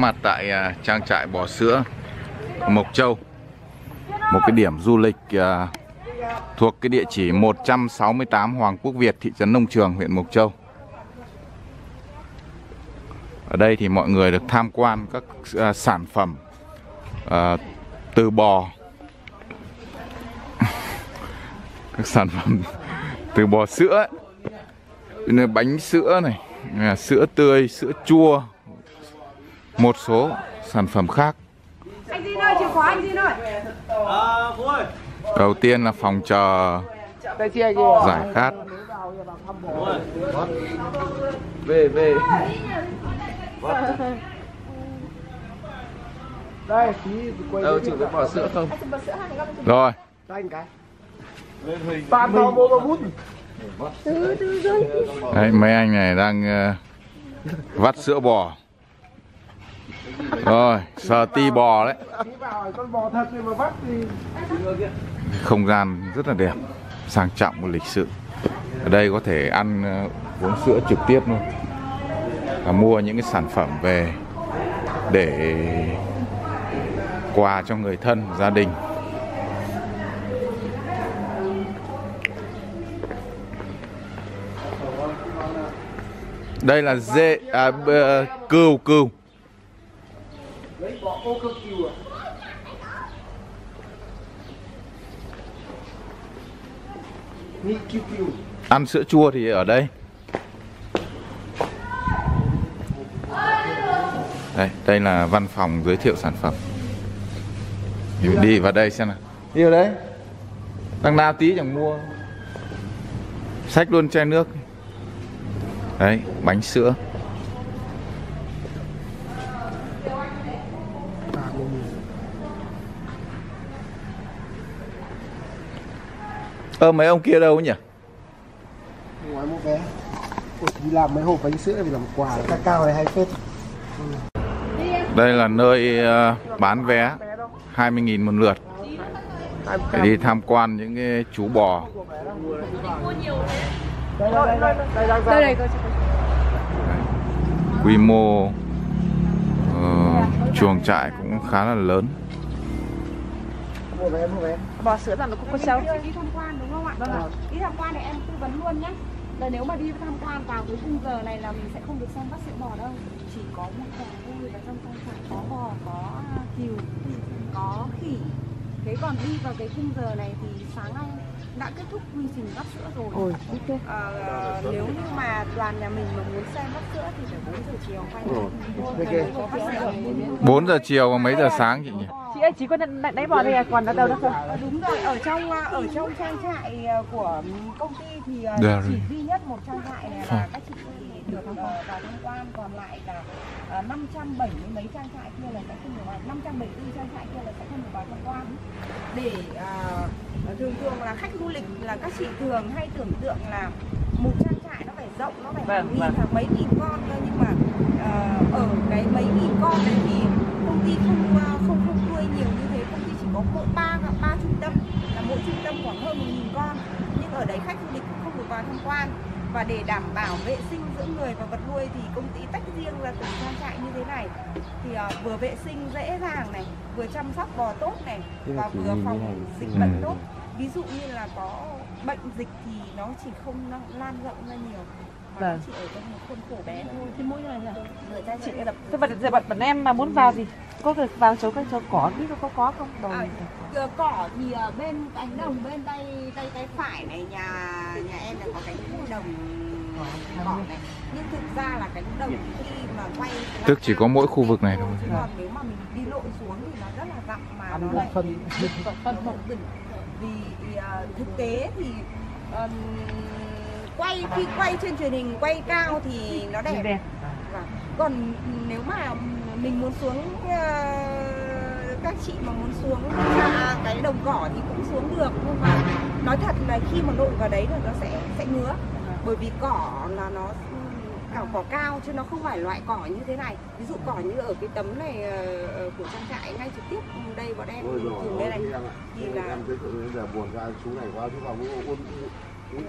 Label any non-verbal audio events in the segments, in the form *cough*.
mặt tại à, trang trại bò sữa Mộc Châu. Một cái điểm du lịch à, thuộc cái địa chỉ 168 Hoàng Quốc Việt, thị trấn Nông Trường, huyện Mộc Châu. Ở đây thì mọi người được tham quan các à, sản phẩm từ bò. *laughs* Các sản phẩm từ bò sữa ấy. Bánh sữa này sữa tươi, sữa chua một số sản phẩm khác. Anh Jin ơi, chìa khóa anh Jin ơi. đầu tiên là phòng chờ giải khát. Về về. Đây đâu chịu cái bò sữa không? Rồi. Đấy, mấy anh này đang ờ, vắt sữa bò rồi sờ ti bò đấy. Không gian rất là đẹp sang trọng và lịch sự. Ở đây có thể ăn ờ, uống sữa trực tiếp luôn. Và mua những cái sản phẩm về để quà cho người thân gia đình. Đây là dê à, cừu cừu lấy bò ô cơ à Ni kiều kiều ăn sữa chua thì ở đây. Đây đây là văn phòng giới thiệu sản phẩm. Đi, đi vào đây xem nào. Đi vào đấy đằng nào tí chẳng mua. Xách luôn chai nước. Đấy bánh sữa ơ mấy ông kia đâu nhỉ? Ngoài mua vé. Đi làm mấy hộp bánh sữa vì làm quà ca cao này hay phết? Đây là nơi ờ, bán vé. 20.000 một lượt. Để đi tham quan những cái chú bò. đây đây đây. Đây đây Đây này, coi Quy mô ờ, chuồng trại cũng khá là lớn. Mua vé mua vé bò sữa là nó cũng có sâu. đi tham quan đúng không ạ? Vâng ạ. Đi tham quan thì em tư vấn luôn nhé. Là nếu mà đi tham quan vào cái khung giờ này là mình sẽ không được xem bắt sữa bò đâu. Chỉ có một bò thôi và trong trang trại có bò, có cừu, có khỉ. Thế còn đi vào cái khung giờ này thì sáng nay đã kết thúc quy trình bắt sữa rồi. Ôi, ok. Ờ, nếu như mà đoàn nhà mình mà muốn xem bắt sữa thì phải 4 giờ chiều quay lại. Có bắt sữa. 4 giờ chiều và mấy giờ sáng chị nhỉ? Chị ơi, chị có đánh, đánh bò đây à? Còn ở đâu nữa không? Ờ, đúng rồi. Ở trong à, ở trong trang trại à, của công ty thì chỉ duy nhất một trang trại này là các chị được ờ, vào tham quan. Còn lại là à, 570 mấy trang trại kia là sẽ không được vào. 574 trang trại kia là sẽ không được vào tham quan. Để à, thường thường là khách du lịch là các chị thường hay tưởng tượng là một trang trại nó phải rộng nó phải hàng Vâng, nghìn vâng. hàng mấy nghìn con cơ nhưng mà ờ, ở cái mấy nghìn con đấy thì công ty không ờ, không không nuôi nhiều như thế công ty chỉ có mỗi ba ba trung tâm là mỗi trung tâm khoảng hơn một nghìn con nhưng ở đấy khách du lịch cũng không được vào tham quan. Và để đảm bảo vệ sinh giữa người và vật nuôi thì công ty tách riêng ra từng trang trại như thế này. Thì ờ, vừa vệ sinh dễ dàng này vừa chăm sóc bò tốt này và vừa phòng dịch bệnh Ừ. tốt. Ví dụ như là có bệnh dịch thì nó chỉ không lan rộng ra nhiều Vâng. chỉ ở trong một khuôn khổ bé thôi Thì mỗi này là người ta chị đập. Thế bạn, bạn, bạn em mà muốn vào thì có được vào chỗ các chỗ cỏ biết có có không? Đồ À, Ờ, cỏ thì ở bên cánh đồng bên tay tay tay phải này nhà nhà em là có cánh đồng cỏ này nhưng thực ra là cánh đồng khi mà quay Tức chỉ có mỗi khu vực này thôi. Còn nếu mà mình đi lội xuống thì nó rất là rộng mà nó lại phân *laughs* phân vì, vì à, thực tế thì ừm, quay khi quay trên truyền hình quay cao thì nó đẹp. Đẹp. Vâng. Còn nếu mà mình muốn xuống ờ, các chị mà muốn xuống ra cái đồng cỏ thì cũng xuống được. Nhưng mà nói thật là khi mà lội vào đấy là nó sẽ sẽ ngứa. Bởi vì cỏ là nó cỏ cỏ cao chứ nó không phải loại cỏ như thế này. Ví dụ cỏ như ở cái tấm này ờ, ờ, của trang trại ngay trực tiếp đây bọn em dùng đây này. thì là buồn ra chú này quá chú vào muốn ôn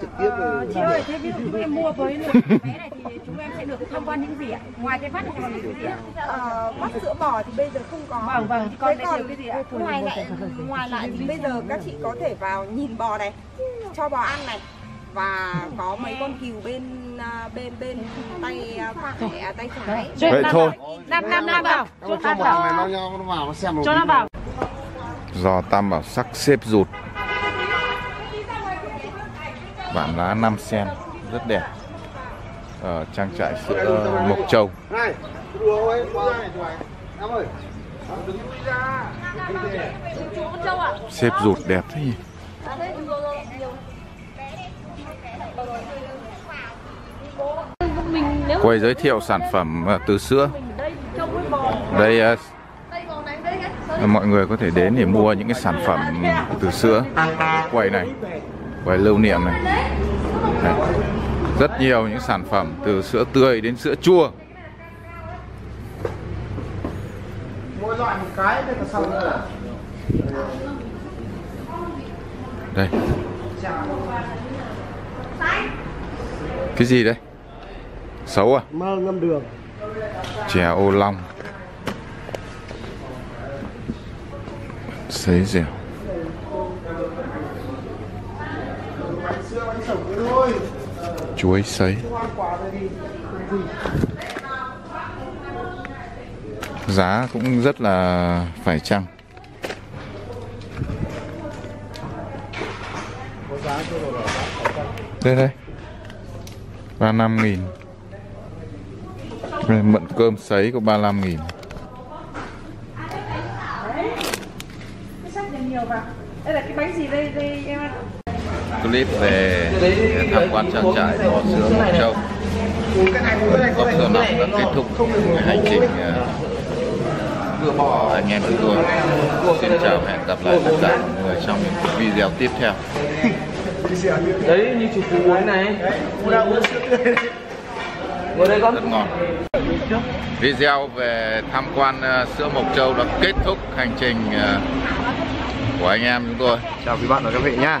trực tiếp Ờ, rồi chị ơi, thế ví dụ chúng em mua với vé này thì chúng em sẽ được tham quan những gì ạ? Ngoài cái phát này còn những gì ạ? Ờ, bát sữa bò thì bây giờ không có. Vâng, vâng, Thế còn đây cái gì ạ? ngoài lại ngoài lại thì bây giờ các chị có thể vào nhìn bò này, cho bò ăn này và có mấy con cừu bên à, bên bên tay à, phải à, tay trái. Vậy thôi Nam Nam Nam vào. Cho nó vào Cho nó vào. Do Tam Bảo sắc xếp rụt Bản lá 5 sen, Rất đẹp. Ở trang trại sữa Mộc Châu. Xếp rụt đẹp thế nhỉ? Quay giới thiệu sản phẩm ờ, từ sữa. Đây ờ, mọi người có thể đến để mua những cái sản phẩm từ sữa. Quầy này. Quầy lưu niệm này. Đây. Rất nhiều những sản phẩm từ sữa tươi đến sữa chua. Mỗi loại một cái đây là xong rồi Đây. Cái gì đây? Xấu à? Mơ ngâm đường. Chè ô long. Sấy dẻo sữa bánh sổng thế thôi chuối sấy. Giá cũng rất là phải chăng. Đây đây. ba năm nghìn. Mận cơm sấy có 35 nghìn. Đây là cái bánh gì đây? Đây, em ạ? Clip về tham quan trang trại bò sữa Mộc Châu. Top số 5 đã kết thúc hành trình uh, anh em chúng tôi xin chào và hẹn gặp lại tất cả mọi người trong những video tiếp theo. Đấy như chụp phú uống này. Ngồi đây con. Rất ngon. Video về tham quan uh, sữa Mộc Châu đã kết thúc hành trình uh, của anh em chúng tôi. Chào quý bạn và các vị nha